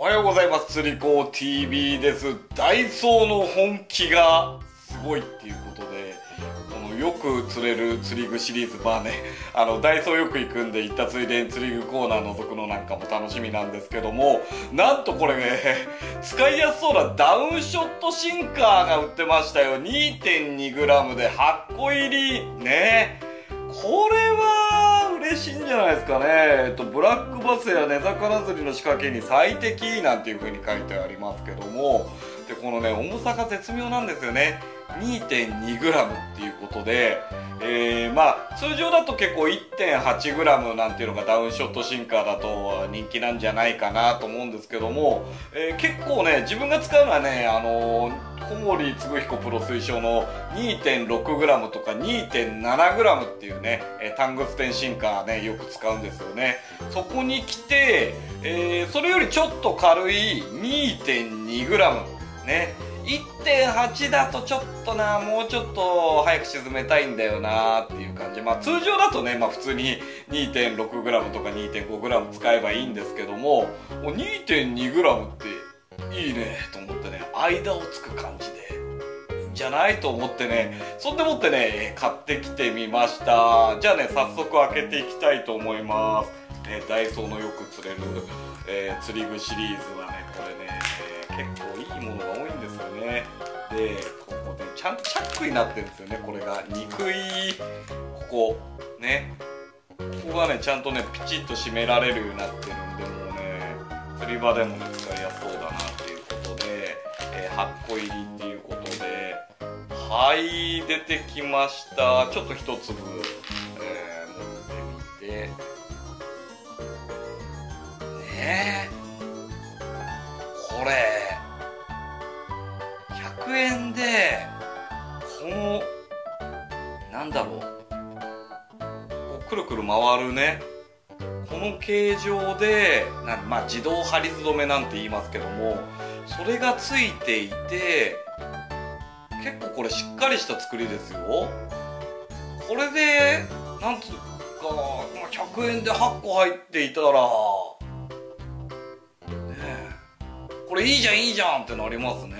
おはようございます。釣り子 TV です。ダイソーの本気がすごいっていうことで、このよく釣れる釣り具シリーズ、まあね、あの、ダイソーよく行くんで行ったついでに釣り具コーナー覗くのなんかも楽しみなんですけども、なんとこれね、使いやすそうなダウンショットシンカーが売ってましたよ。2.2g で8個入り。ね。これは嬉しいんじゃないですかね。えっと、ブラックバスや根魚釣りの仕掛けに最適なんていう風に書いてありますけども、で、このね、重さが絶妙なんですよね。2.2g っていうことで、えー、まあ、通常だと結構 1.8g なんていうのがダウンショットシンカーだと人気なんじゃないかなと思うんですけども、えー、結構ね、自分が使うのはね、あの小森嗣彦プロ推奨の 2.6g とか 2.7g っていうね、タングステンシンカーね、よく使うんですよね。そこに来て、えー、それよりちょっと軽い 2.2g ね。1.8だとちょっとな、もうちょっと早く沈めたいんだよなっていう感じ。まあ通常だとね、まあ普通に 2.6g とか 2.5g 使えばいいんですけども、もう 2.2g っていいねと思ってね、間をつく感じで。いいんじゃないと思ってね、そんでもってね、買ってきてみました。じゃあね、早速開けていきたいと思います。ね、ダイソーのよく釣れる、えー、釣り具シリーズはね、これね、えー、結構いいものが多いんですよね。で、ここね、ちゃんとチャックになってるんですよね、これが。憎い、ここ、ね。ここがね、ちゃんとね、ピチッと締められるようになってるんで、もうね、釣り場でもね、使いやすそうだなっていうことで、えー、8個入りっていうことで、はい、出てきました。ちょっと一粒、るね。この形状でなまあ自動ハリス止めなんて言いますけどもそれがついていて結構これしっかりした作りですよ。これでなんつうか100円で8個入っていたらねこれいいじゃんいいじゃんってなりますね。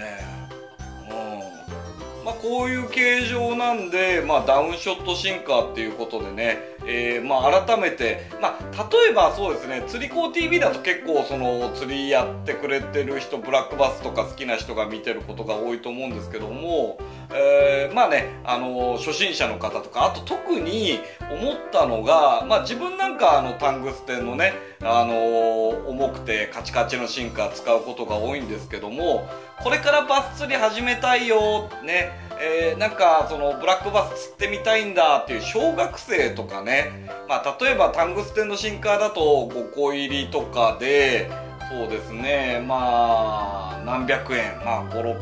うん。まあこういう形状なんで、まあ、ダウンショットシンカーっていうことでね、えー、まあ改めて、まあ、例えばそうですね釣り子 TV だと結構その釣りやってくれてる人ブラックバスとか好きな人が見てることが多いと思うんですけども、えー、まあねあの初心者の方とかあと特に思ったのが、まあ、自分なんかあのタングステンのねあの、重くてカチカチのシンカー使うことが多いんですけどもこれからバス釣り始めたいよねえー、なんかそのブラックバス釣ってみたいんだっていう小学生とかね、まあ、例えばタングステンのシンカーだと5個入りとかでそうですね。まあ何百円。まあ5600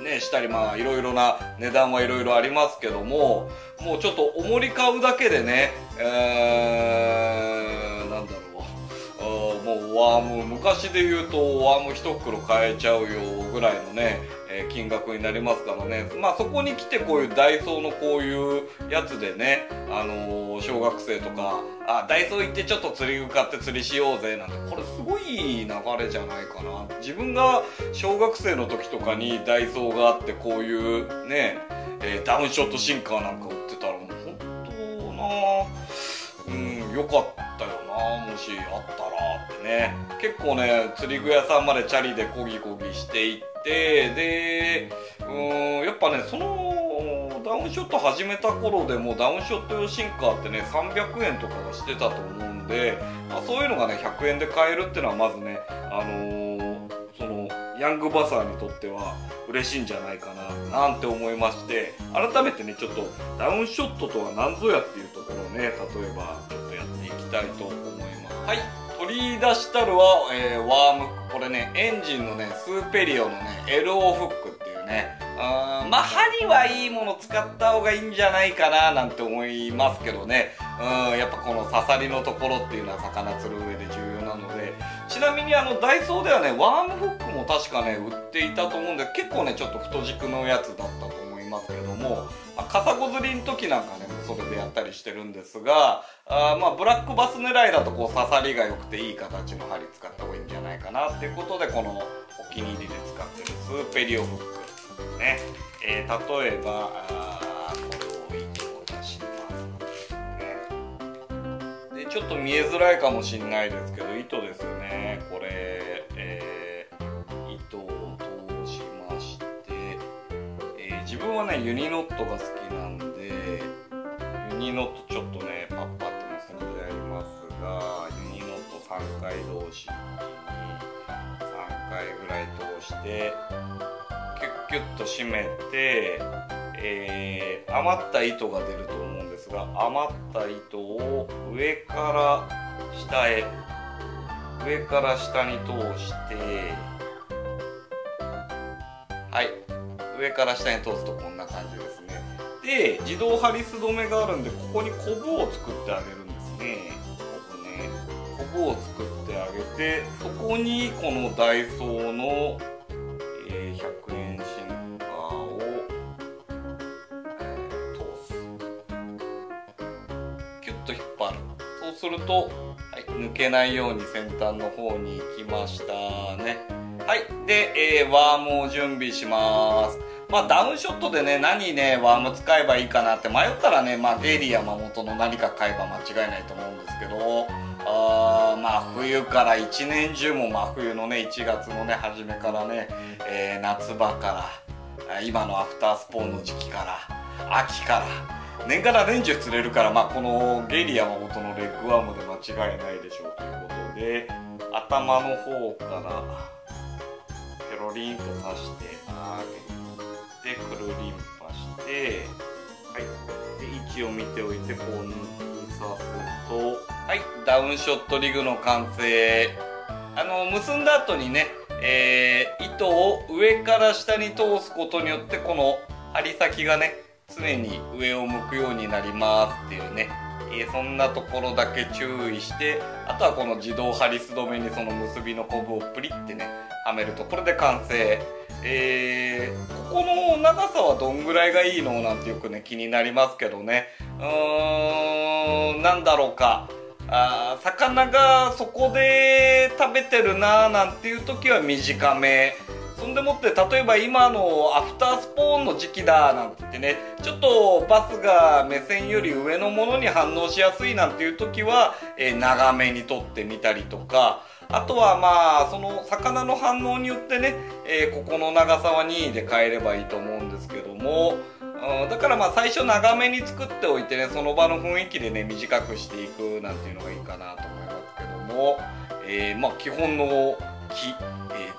円ねしたりまあいろいろな値段はいろいろありますけどももうちょっと重り買うだけでね、えー、なんだろう。もうワーム昔で言うとワーム1袋買えちゃうよぐらいのね、え、金額になりますからね。まあそこに来てこういうダイソーのこういうやつでねあのー、小学生とかあダイソー行ってちょっと釣り具買って釣りしようぜなんてこれすごい流れじゃないかな。自分が小学生の時とかにダイソーがあってこういうね、えー、ダウンショットシンカーなんか売ってたらもう本当なうんよかったよな。もしあったらってね。結構ね釣り具屋さんまでチャリでこぎこぎしていってでうんやっぱねそのダウンショット始めた頃でもダウンショット用シンカーってね300円とかはしてたと思うんで、まあ、そういうのがね100円で買えるっていうのはまずねあのー、そのヤングバサーにとっては嬉しいんじゃないかななんて思いまして改めてねちょっとダウンショットとは何ぞやっていうところをね例えばちょっとやっていきたいと思います。はい。取り出したるは、えー、ワームこれねエンジンのねスーペリオのね LO フックっていうねうんまあ針はいいもの使った方がいいんじゃないかななんて思いますけどね。うんやっぱこの刺さりのところっていうのは魚釣る上で重要なので。ちなみにあのダイソーではねワームフックも確かね売っていたと思うんで結構ねちょっと太軸のやつだったと思いますけども、まあ、傘ごずりの時なんかねそれでやったりしてるんですがあまあブラックバス狙いだとこう刺さりが良くていい形の針使った方がいいんじゃないかなっていうことでこのお気に入りで使ってるスーペリオフックね、えー、例えばあこれを糸を出しますね。でちょっと見えづらいかもしれないですけど糸ですよね。自分はねユニノットが好きなんでユニノットちょっとねパッパッと結んでありますがユニノット3回同士に3回ぐらい通してキュッキュッと締めて、えー、余った糸が出ると思うんですが余った糸を上から下へ上から下に通してはい。上から下に通すとこんな感じですね。で自動ハリス止めがあるんでここにコブを作ってあげるんですねここね。コブを作ってあげてそこにこのダイソーの、えー、100円シンカーを、えー、通す。キュッと引っ張る。そうすると、はい、抜けないように先端の方に行きましたねはい。で、えー、ワームを準備します。まあダウンショットでね何ねワーム使えばいいかなって迷ったらねまあゲイリー山本の何か買えば間違いないと思うんですけどあまあ冬から一年中も真冬のね1月のね初めからね、えー、夏場から今のアフタースポーンの時期から秋から年がら年中釣れるから、まあ、このゲイリー山本のレッグワームで間違いないでしょうということで頭の方からリンと刺してあげて。くるりんぱしてはい。で位置を見ておいてこう抜き刺すとはい。ダウンショットリグの完成。あの結んだ後にね、えー、糸を上から下に通すことによってこの針先がね常に上を向くようになりますっていうね、そんなところだけ注意してあとはこの自動ハリス止めにその結びのコブをプリってねはめるとこれで完成。えー、ここの長さはどんぐらいがいいのなんてよくね気になりますけどね。うーんなんだろうか。あ魚がそこで食べてるなーなんていう時は短め。そんでもって例えば今のアフタースポーンの時期だなんて言ってねちょっとバスが目線より上のものに反応しやすいなんていう時は、え、長めに撮ってみたりとかあとはまあその魚の反応によってね、え、ここの長さは2位で変えればいいと思うんですけども、うん、だからまあ最初長めに作っておいてねその場の雰囲気でね短くしていくなんていうのがいいかなと思いますけども、えー、まあ基本の木、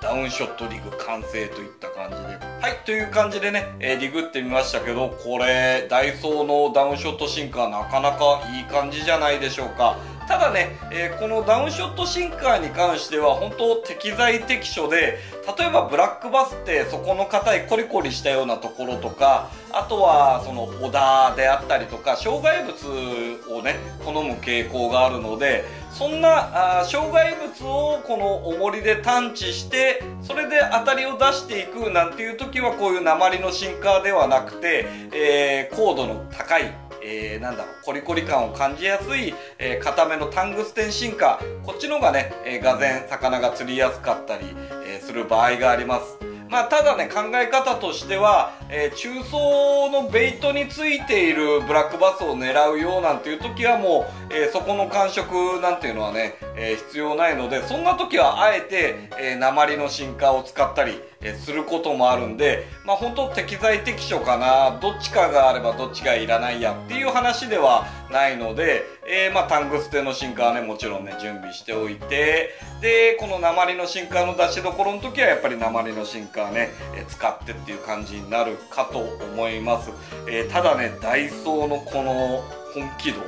ダウンショットリグ完成といった感じで。はいという感じでね、えー、リグってみましたけどこれダイソーのダウンショットシンカーなかなかいい感じじゃないでしょうか。ただね、えー、このダウンショットシンカーに関しては本当適材適所で例えばブラックバスってそこの硬いコリコリしたようなところとかあとはその小田であったりとか障害物をね好む傾向があるのでそんなあ障害物をこの重りで探知してそれで当たりを出していくなんていう時はこういう鉛のシンカーではなくて、えー、高度の高いえー、なんだろう、コリコリ感を感じやすい、えー、固めのタングステンシンカー、こっちの方がね、えー、がぜ魚が釣りやすかったり、えー、する場合があります。まあ、ただね、考え方としては、えー、中層のベイトについているブラックバスを狙うようなんていう時はもう、えー、そこの感触なんていうのはね、えー、必要ないので、そんな時はあえて、え、鉛のシンカーを使ったり、え、することもあるんで、まあ本当適材適所かな、どっちかがあればどっちがいらないやっていう話ではないので、えー、まあタングステのシンカーはね、もちろんね、準備しておいて、で、この鉛のシンカーの出しどころの時はやっぱり鉛のシンカーね、え、使ってっていう感じになるかと思います。えー、ただね、ダイソーのこの本気度、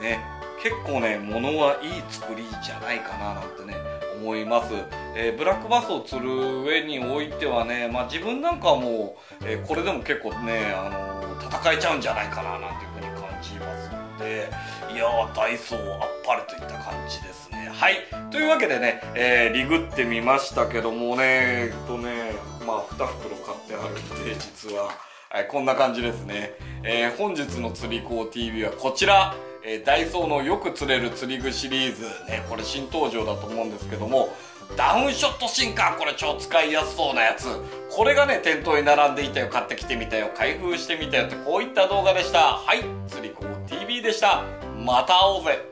ね、結構ね、物はいい作りじゃないかななんてね、思います、えー、ブラックバスを釣る上においてはね、まあ、自分なんかはもう、えー、これでも結構ね、あのー、戦えちゃうんじゃないかななんていうふうに感じますのでいやーダイソーあっぱれといった感じですねはいというわけでね、え、リグってみましたけどもねえっとねまあ2袋買ってあるんで実は。はい、こんな感じですね。え、本日の釣り子 TV はこちら。えー、ダイソーのよく釣れる釣り具シリーズ。ね、これ新登場だと思うんですけども、ダウンショットシンカー、これ超使いやすそうなやつ。これがね、店頭に並んでいたよ、買ってきてみたよ、開封してみたよって、こういった動画でした。はい、釣り子 TV でした。また会おうぜ。